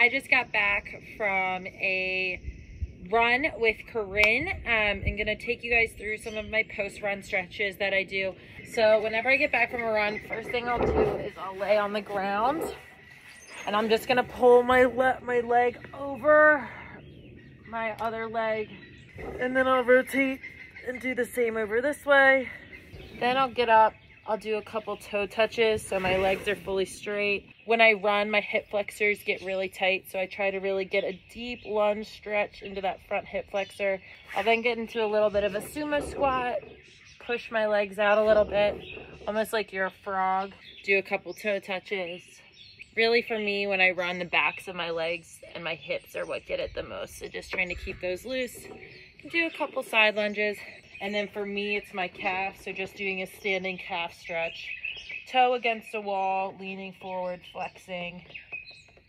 I just got back from a run with Corinne. Um, I'm gonna take you guys through some of my post-run stretches that I do. So whenever I get back from a run, first thing I'll do is I'll lay on the ground and I'm just gonna pull my le my leg over my other leg and then I'll rotate and do the same over this way. Then I'll get up I'll do a couple toe touches so my legs are fully straight. When I run, my hip flexors get really tight, so I try to really get a deep lunge stretch into that front hip flexor. I'll then get into a little bit of a sumo squat, push my legs out a little bit, almost like you're a frog. Do a couple toe touches. Really for me, when I run, the backs of my legs and my hips are what get it the most. So just trying to keep those loose. Do a couple side lunges. And then for me, it's my calf. So just doing a standing calf stretch. Toe against a wall, leaning forward, flexing.